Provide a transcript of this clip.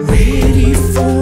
ready for